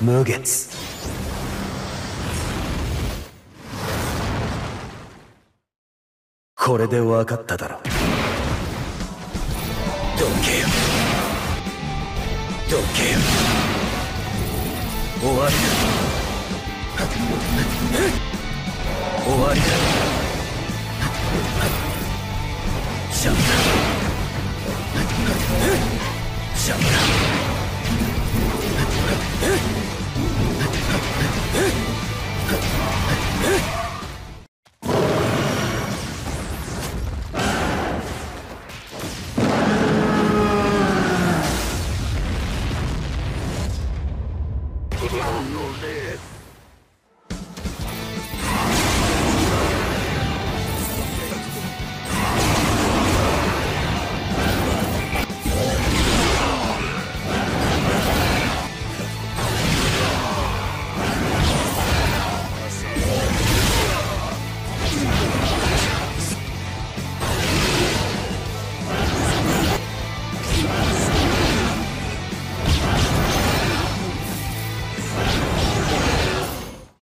無月。これで分かっただろ。どけよ。どけよ。終わりだ。終わりだシャムだシャムだ You'll live.